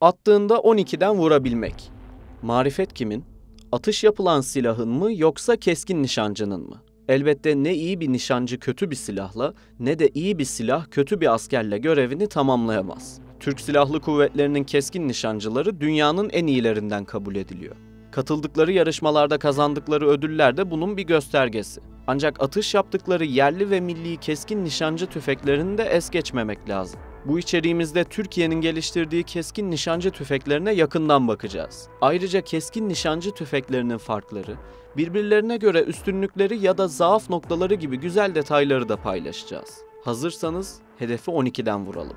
Attığında 12'den vurabilmek. Marifet kimin? Atış yapılan silahın mı yoksa keskin nişancının mı? Elbette ne iyi bir nişancı kötü bir silahla ne de iyi bir silah kötü bir askerle görevini tamamlayamaz. Türk Silahlı Kuvvetleri'nin keskin nişancıları dünyanın en iyilerinden kabul ediliyor. Katıldıkları yarışmalarda kazandıkları ödüller de bunun bir göstergesi. Ancak atış yaptıkları yerli ve milli keskin nişancı tüfeklerini de es geçmemek lazım. Bu içeriğimizde Türkiye'nin geliştirdiği keskin nişancı tüfeklerine yakından bakacağız. Ayrıca keskin nişancı tüfeklerinin farkları, birbirlerine göre üstünlükleri ya da zaaf noktaları gibi güzel detayları da paylaşacağız. Hazırsanız hedefi 12'den vuralım.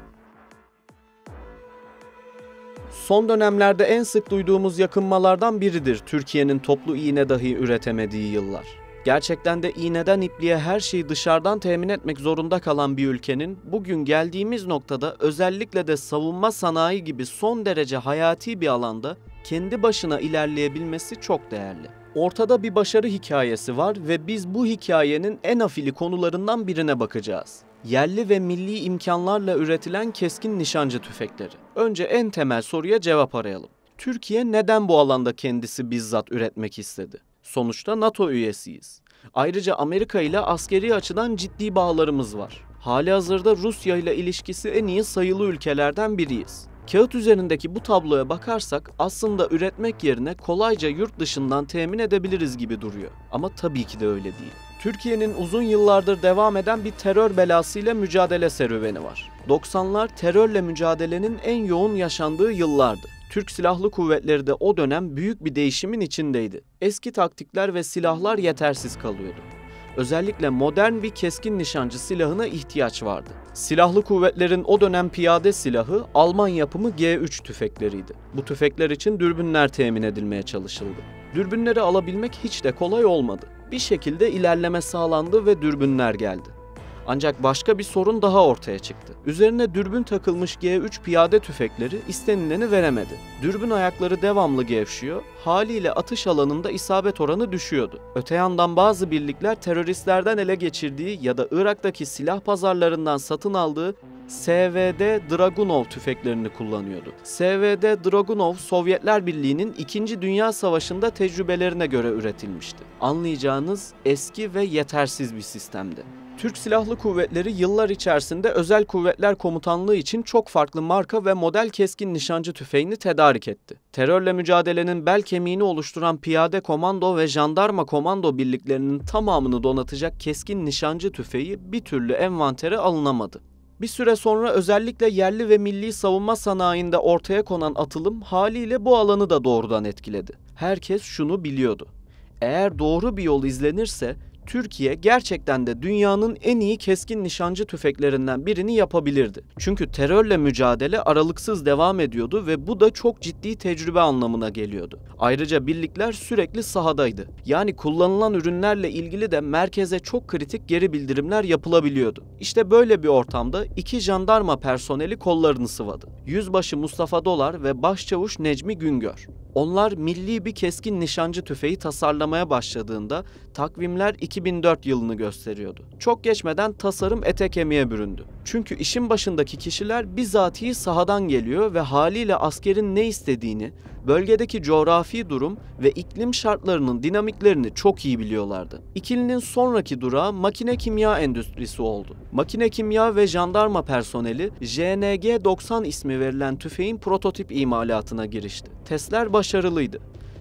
Son dönemlerde en sık duyduğumuz yakınmalardan biridir Türkiye'nin toplu iğne dahi üretemediği yıllar. Gerçekten de iğneden ipliğe her şeyi dışarıdan temin etmek zorunda kalan bir ülkenin bugün geldiğimiz noktada özellikle de savunma sanayi gibi son derece hayati bir alanda kendi başına ilerleyebilmesi çok değerli. Ortada bir başarı hikayesi var ve biz bu hikayenin en afili konularından birine bakacağız. Yerli ve milli imkanlarla üretilen keskin nişancı tüfekleri. Önce en temel soruya cevap arayalım. Türkiye neden bu alanda kendisi bizzat üretmek istedi? Sonuçta NATO üyesiyiz. Ayrıca Amerika ile askeri açıdan ciddi bağlarımız var. Hali hazırda Rusya ile ilişkisi en iyi sayılı ülkelerden biriyiz. Kağıt üzerindeki bu tabloya bakarsak aslında üretmek yerine kolayca yurt dışından temin edebiliriz gibi duruyor. Ama tabii ki de öyle değil. Türkiye'nin uzun yıllardır devam eden bir terör belasıyla mücadele serüveni var. 90'lar terörle mücadelenin en yoğun yaşandığı yıllardı. Türk Silahlı Kuvvetleri de o dönem büyük bir değişimin içindeydi. Eski taktikler ve silahlar yetersiz kalıyordu. Özellikle modern bir keskin nişancı silahına ihtiyaç vardı. Silahlı kuvvetlerin o dönem piyade silahı Alman yapımı G3 tüfekleriydi. Bu tüfekler için dürbünler temin edilmeye çalışıldı. Dürbünleri alabilmek hiç de kolay olmadı. Bir şekilde ilerleme sağlandı ve dürbünler geldi. Ancak başka bir sorun daha ortaya çıktı. Üzerine dürbün takılmış G3 piyade tüfekleri istenileni veremedi. Dürbün ayakları devamlı gevşiyor, haliyle atış alanında isabet oranı düşüyordu. Öte yandan bazı birlikler teröristlerden ele geçirdiği ya da Irak'taki silah pazarlarından satın aldığı SVD Dragunov tüfeklerini kullanıyordu. SVD Dragunov Sovyetler Birliği'nin 2. Dünya Savaşı'nda tecrübelerine göre üretilmişti. Anlayacağınız eski ve yetersiz bir sistemdi. Türk Silahlı Kuvvetleri yıllar içerisinde Özel Kuvvetler Komutanlığı için çok farklı marka ve model keskin nişancı tüfeğini tedarik etti. Terörle mücadelenin bel kemiğini oluşturan piyade komando ve jandarma komando birliklerinin tamamını donatacak keskin nişancı tüfeği bir türlü envantere alınamadı. Bir süre sonra özellikle yerli ve milli savunma sanayinde ortaya konan atılım haliyle bu alanı da doğrudan etkiledi. Herkes şunu biliyordu. Eğer doğru bir yol izlenirse Türkiye gerçekten de dünyanın en iyi keskin nişancı tüfeklerinden birini yapabilirdi. Çünkü terörle mücadele aralıksız devam ediyordu ve bu da çok ciddi tecrübe anlamına geliyordu. Ayrıca birlikler sürekli sahadaydı. Yani kullanılan ürünlerle ilgili de merkeze çok kritik geri bildirimler yapılabiliyordu. İşte böyle bir ortamda iki jandarma personeli kollarını sıvadı. Yüzbaşı Mustafa Dolar ve Başçavuş Necmi Güngör. Onlar milli bir keskin nişancı tüfeği tasarlamaya başladığında takvimler 2004 yılını gösteriyordu. Çok geçmeden tasarım ete kemiğe büründü. Çünkü işin başındaki kişiler bizatihi sahadan geliyor ve haliyle askerin ne istediğini, bölgedeki coğrafi durum ve iklim şartlarının dinamiklerini çok iyi biliyorlardı. İkilinin sonraki durağı makine kimya endüstrisi oldu. Makine kimya ve jandarma personeli JNG-90 ismi verilen tüfeğin prototip imalatına girişti. Testler başarılıydı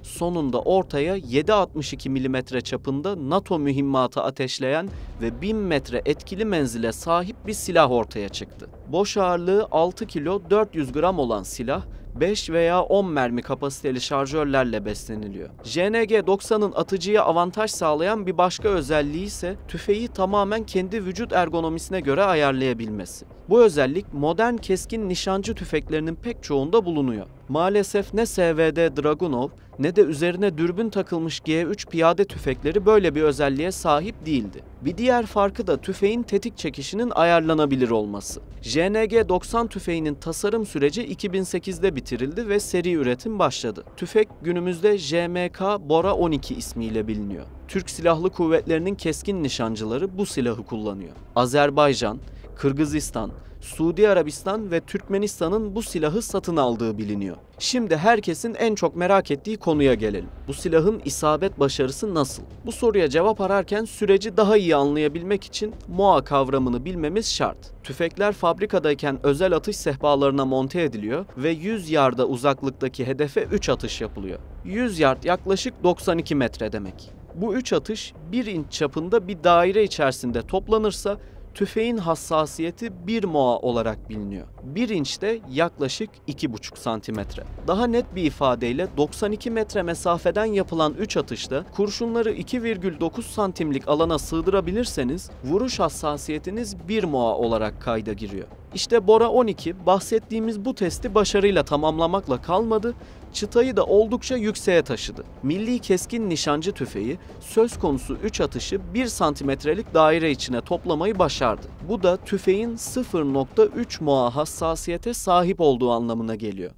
sonunda ortaya 7.62 mm çapında NATO mühimmatı ateşleyen ve 1000 metre etkili menzile sahip bir silah ortaya çıktı. Boş ağırlığı 6 kilo 400 gram olan silah 5 veya 10 mermi kapasiteli şarjörlerle besleniliyor. JNG-90'ın atıcıya avantaj sağlayan bir başka özelliği ise tüfeği tamamen kendi vücut ergonomisine göre ayarlayabilmesi. Bu özellik modern keskin nişancı tüfeklerinin pek çoğunda bulunuyor. Maalesef ne SVD Dragunov ne de üzerine dürbün takılmış G3 piyade tüfekleri böyle bir özelliğe sahip değildi. Bir diğer farkı da tüfeğin tetik çekişinin ayarlanabilir olması. JNG-90 tüfeğinin tasarım süreci 2008'de bitirildi ve seri üretim başladı. Tüfek günümüzde JMK Bora 12 ismiyle biliniyor. Türk Silahlı Kuvvetleri'nin keskin nişancıları bu silahı kullanıyor. Azerbaycan, Kırgızistan, Suudi Arabistan ve Türkmenistan'ın bu silahı satın aldığı biliniyor. Şimdi herkesin en çok merak ettiği konuya gelelim. Bu silahın isabet başarısı nasıl? Bu soruya cevap ararken süreci daha iyi anlayabilmek için MOA kavramını bilmemiz şart. Tüfekler fabrikadayken özel atış sehpalarına monte ediliyor ve 100 yarda uzaklıktaki hedefe 3 atış yapılıyor. 100 yard yaklaşık 92 metre demek. Bu 3 atış 1 inç çapında bir daire içerisinde toplanırsa tüfeğin hassasiyeti 1 moa olarak biliniyor. 1 inçte yaklaşık 2,5 santimetre. Daha net bir ifadeyle 92 metre mesafeden yapılan 3 atışta kurşunları 2,9 santimlik alana sığdırabilirseniz vuruş hassasiyetiniz 1 moa olarak kayda giriyor. İşte Bora 12 bahsettiğimiz bu testi başarıyla tamamlamakla kalmadı, çıtayı da oldukça yükseğe taşıdı. Milli keskin nişancı tüfeği söz konusu 3 atışı 1 santimetrelik daire içine toplamayı başardı. Bu da tüfeğin 0.3 moa hassasiyete sahip olduğu anlamına geliyor.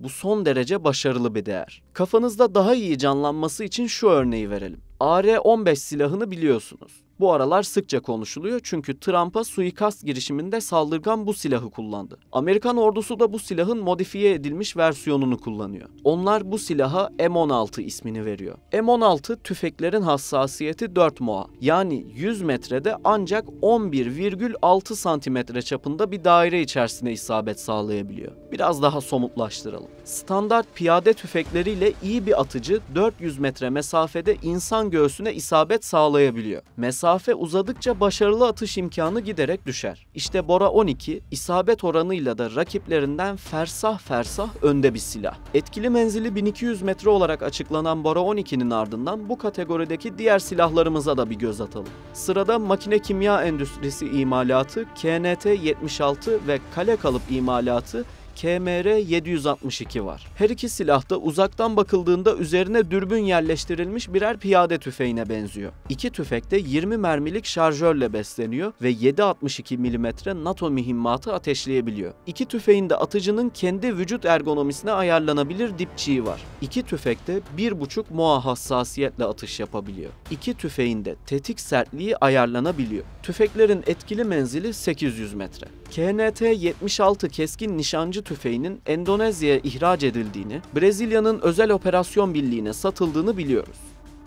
Bu son derece başarılı bir değer. Kafanızda daha iyi canlanması için şu örneği verelim. AR-15 silahını biliyorsunuz. Bu aralar sıkça konuşuluyor çünkü Trump'a suikast girişiminde saldırgan bu silahı kullandı. Amerikan ordusu da bu silahın modifiye edilmiş versiyonunu kullanıyor. Onlar bu silaha M16 ismini veriyor. M16 tüfeklerin hassasiyeti 4 MOA. Yani 100 metrede ancak 11,6 santimetre çapında bir daire içerisine isabet sağlayabiliyor. Biraz daha somutlaştıralım. Standart piyade tüfekleriyle iyi bir atıcı 400 metre mesafede insan göğsüne isabet sağlayabiliyor. Mesafe uzadıkça başarılı atış imkanı giderek düşer. İşte Bora 12 isabet oranıyla da rakiplerinden fersah fersah önde bir silah. Etkili menzili 1200 metre olarak açıklanan Bora 12'nin ardından bu kategorideki diğer silahlarımıza da bir göz atalım. Sırada makine kimya endüstrisi imalatı KNT 76 ve kale kalıp imalatı KMR 762 var. Her iki silah da uzaktan bakıldığında üzerine dürbün yerleştirilmiş birer piyade tüfeğine benziyor. İki tüfek de 20 mermilik şarjörle besleniyor ve 7.62 mm NATO mühimmatı ateşleyebiliyor. İki tüfeğin de atıcının kendi vücut ergonomisine ayarlanabilir dipçiği var. İki tüfek de 1.5 MOA hassasiyetle atış yapabiliyor. İki tüfeğin de tetik sertliği ayarlanabiliyor. Tüfeklerin etkili menzili 800 metre. KNT 76 keskin nişancı tüfeğinin Endonezya'ya ihraç edildiğini, Brezilya'nın özel operasyon birliğine satıldığını biliyoruz.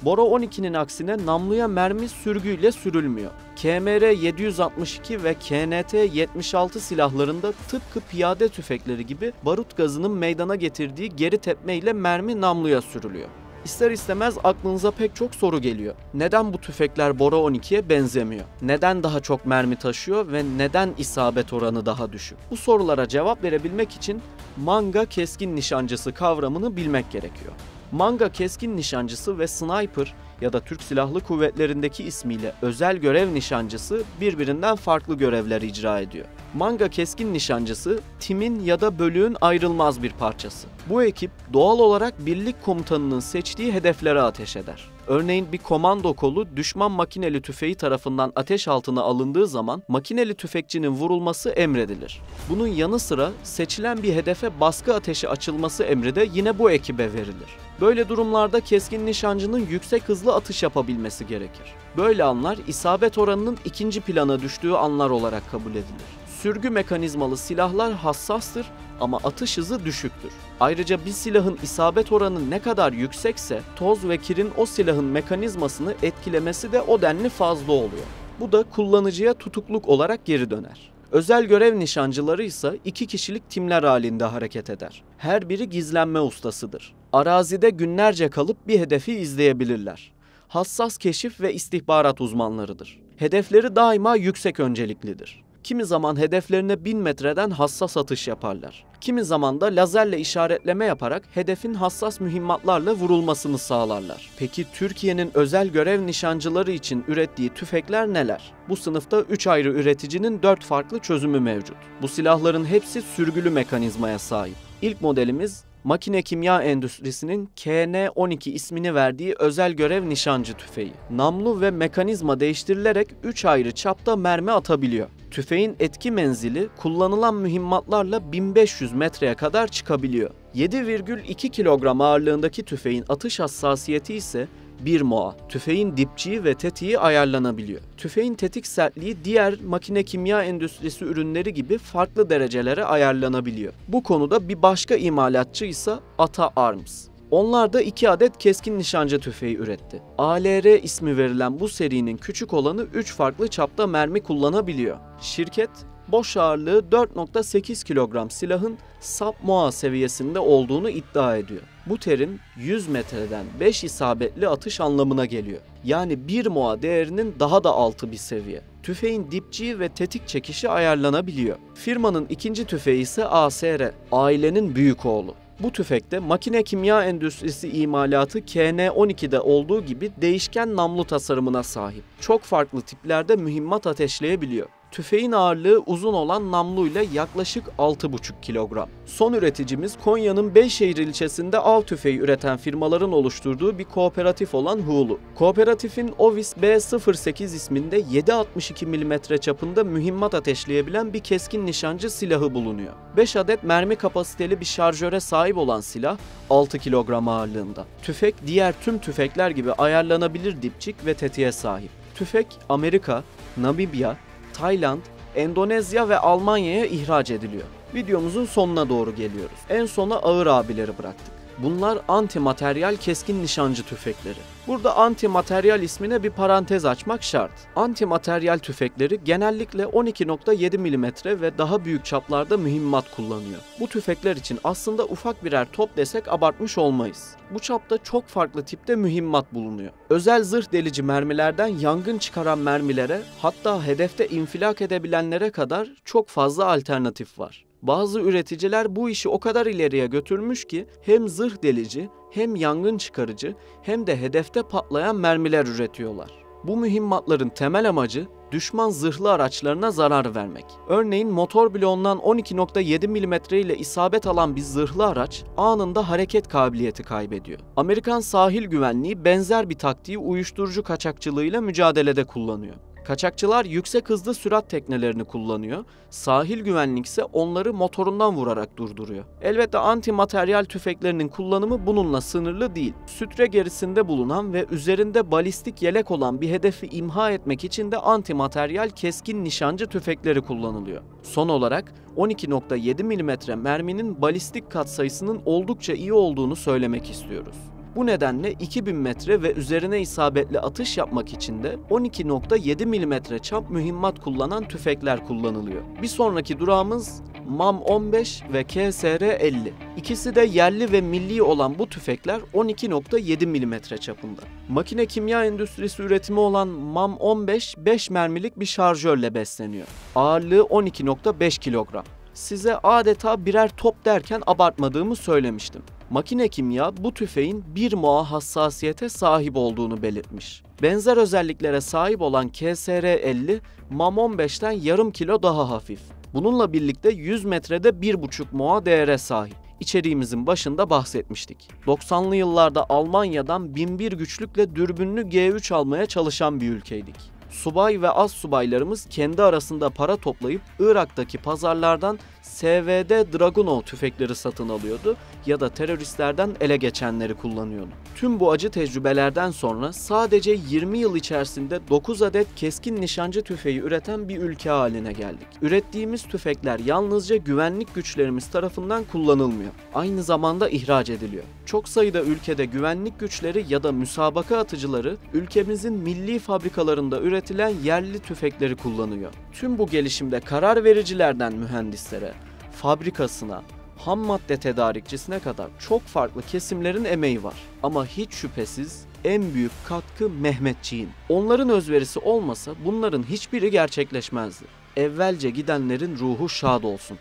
Bora 12'nin aksine namluya mermi sürgüyle sürülmüyor. KMR 762 ve KNT 76 silahlarında tıpkı piyade tüfekleri gibi barut gazının meydana getirdiği geri tepme ile mermi namluya sürülüyor. İster istemez aklınıza pek çok soru geliyor. Neden bu tüfekler Bora 12'ye benzemiyor? Neden daha çok mermi taşıyor ve neden isabet oranı daha düşük? Bu sorulara cevap verebilmek için manga keskin nişancısı kavramını bilmek gerekiyor. Manga keskin nişancısı ve sniper ya da Türk Silahlı Kuvvetleri'ndeki ismiyle özel görev nişancısı birbirinden farklı görevler icra ediyor. Manga keskin nişancısı timin ya da bölüğün ayrılmaz bir parçası. Bu ekip doğal olarak birlik komutanının seçtiği hedeflere ateş eder. Örneğin bir komando kolu düşman makineli tüfeği tarafından ateş altına alındığı zaman makineli tüfekçinin vurulması emredilir. Bunun yanı sıra seçilen bir hedefe baskı ateşi açılması emri de yine bu ekibe verilir. Böyle durumlarda keskin nişancının yüksek hızlı atış yapabilmesi gerekir. Böyle anlar isabet oranının ikinci plana düştüğü anlar olarak kabul edilir. Sürgü mekanizmalı silahlar hassastır ama atış hızı düşüktür. Ayrıca bir silahın isabet oranı ne kadar yüksekse toz ve kirin o silahın mekanizmasını etkilemesi de o denli fazla oluyor. Bu da kullanıcıya tutukluk olarak geri döner. Özel görev nişancıları ise iki kişilik timler halinde hareket eder. Her biri gizlenme ustasıdır. Arazide günlerce kalıp bir hedefi izleyebilirler. Hassas keşif ve istihbarat uzmanlarıdır. Hedefleri daima yüksek önceliklidir. Kimi zaman hedeflerine 1000 metreden hassas atış yaparlar. Kimi zaman da lazerle işaretleme yaparak hedefin hassas mühimmatlarla vurulmasını sağlarlar. Peki Türkiye'nin özel görev nişancıları için ürettiği tüfekler neler? Bu sınıfta 3 ayrı üreticinin 4 farklı çözümü mevcut. Bu silahların hepsi sürgülü mekanizmaya sahip. İlk modelimiz makine kimya endüstrisinin KN-12 ismini verdiği özel görev nişancı tüfeği. Namlu ve mekanizma değiştirilerek 3 ayrı çapta mermi atabiliyor. Tüfeğin etki menzili kullanılan mühimmatlarla 1500 metreye kadar çıkabiliyor. 7,2 kilogram ağırlığındaki tüfeğin atış hassasiyeti ise 1 MOA. Tüfeğin dipçiği ve tetiği ayarlanabiliyor. Tüfeğin tetik sertliği diğer makine kimya endüstrisi ürünleri gibi farklı derecelere ayarlanabiliyor. Bu konuda bir başka imalatçı ise Ata Arms. Onlar da 2 adet keskin nişancı tüfeği üretti. ALR ismi verilen bu serinin küçük olanı 3 farklı çapta mermi kullanabiliyor. Şirket boş ağırlığı 4.8 kilogram silahın sap moa seviyesinde olduğunu iddia ediyor. Bu terim 100 metreden 5 isabetli atış anlamına geliyor. Yani 1 moa değerinin daha da altı bir seviye. Tüfeğin dipçiği ve tetik çekişi ayarlanabiliyor. Firmanın ikinci tüfeği ise ASR, ailenin büyük oğlu. Bu tüfekte makine kimya endüstrisi imalatı KN-12'de olduğu gibi değişken namlu tasarımına sahip. Çok farklı tiplerde mühimmat ateşleyebiliyor. Tüfeğin ağırlığı uzun olan namluyla yaklaşık 6,5 kilogram. Son üreticimiz Konya'nın Beyşehir ilçesinde av tüfeği üreten firmaların oluşturduğu bir kooperatif olan Hulu. Kooperatifin Ovis B08 isminde 7.62 mm çapında mühimmat ateşleyebilen bir keskin nişancı silahı bulunuyor. 5 adet mermi kapasiteli bir şarjöre sahip olan silah 6 kilogram ağırlığında. Tüfek diğer tüm tüfekler gibi ayarlanabilir dipçik ve tetiğe sahip. Tüfek Amerika, Namibya, Tayland, Endonezya ve Almanya'ya ihraç ediliyor. Videomuzun sonuna doğru geliyoruz. En sona ağır abileri bıraktık. Bunlar antimateryal keskin nişancı tüfekleri. Burada antimateryal ismine bir parantez açmak şart. Antimateryal tüfekleri genellikle 12.7 mm ve daha büyük çaplarda mühimmat kullanıyor. Bu tüfekler için aslında ufak birer top desek abartmış olmayız. Bu çapta çok farklı tipte mühimmat bulunuyor. Özel zırh delici mermilerden yangın çıkaran mermilere hatta hedefte infilak edebilenlere kadar çok fazla alternatif var. Bazı üreticiler bu işi o kadar ileriye götürmüş ki hem zırh delici, hem yangın çıkarıcı, hem de hedefte patlayan mermiler üretiyorlar. Bu mühimmatların temel amacı düşman zırhlı araçlarına zarar vermek. Örneğin motor bloğundan 12.7 mm ile isabet alan bir zırhlı araç anında hareket kabiliyeti kaybediyor. Amerikan sahil güvenliği benzer bir taktiği uyuşturucu kaçakçılığıyla mücadelede kullanıyor. Kaçakçılar yüksek hızlı sürat teknelerini kullanıyor. Sahil güvenlik ise onları motorundan vurarak durduruyor. Elbette antimateryal tüfeklerinin kullanımı bununla sınırlı değil. Sütre gerisinde bulunan ve üzerinde balistik yelek olan bir hedefi imha etmek için de antimateryal keskin nişancı tüfekleri kullanılıyor. Son olarak 12.7 mm merminin balistik katsayısının oldukça iyi olduğunu söylemek istiyoruz. Bu nedenle 2000 metre ve üzerine isabetli atış yapmak için de 12.7 mm çap mühimmat kullanan tüfekler kullanılıyor. Bir sonraki durağımız MAM 15 ve KSR 50. İkisi de yerli ve milli olan bu tüfekler 12.7 mm çapında. Makine kimya endüstrisi üretimi olan MAM 15 5 mermilik bir şarjörle besleniyor. Ağırlığı 12.5 kilogram size adeta birer top derken abartmadığımı söylemiştim. Makine kimya bu tüfeğin bir moa hassasiyete sahip olduğunu belirtmiş. Benzer özelliklere sahip olan KSR-50, MAM 15'ten yarım kilo daha hafif. Bununla birlikte 100 metrede 1,5 moa değere sahip. İçeriğimizin başında bahsetmiştik. 90'lı yıllarda Almanya'dan 1001 güçlükle dürbünlü G3 almaya çalışan bir ülkeydik subay ve az subaylarımız kendi arasında para toplayıp Irak'taki pazarlardan SVD Dragunov tüfekleri satın alıyordu ya da teröristlerden ele geçenleri kullanıyordu. Tüm bu acı tecrübelerden sonra sadece 20 yıl içerisinde 9 adet keskin nişancı tüfeği üreten bir ülke haline geldik. Ürettiğimiz tüfekler yalnızca güvenlik güçlerimiz tarafından kullanılmıyor. Aynı zamanda ihraç ediliyor. Çok sayıda ülkede güvenlik güçleri ya da müsabaka atıcıları ülkemizin milli fabrikalarında üretilen yerli tüfekleri kullanıyor. Tüm bu gelişimde karar vericilerden mühendislere, fabrikasına, ham madde tedarikçisine kadar çok farklı kesimlerin emeği var. Ama hiç şüphesiz en büyük katkı Mehmetçiğin. Onların özverisi olmasa bunların hiçbiri gerçekleşmezdi. Evvelce gidenlerin ruhu şad olsun.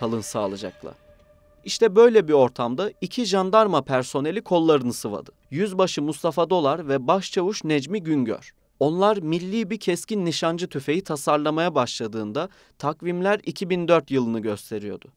Kalın sağlıcakla. İşte böyle bir ortamda iki jandarma personeli kollarını sıvadı. Yüzbaşı Mustafa Dolar ve başçavuş Necmi Güngör. Onlar milli bir keskin nişancı tüfeği tasarlamaya başladığında takvimler 2004 yılını gösteriyordu.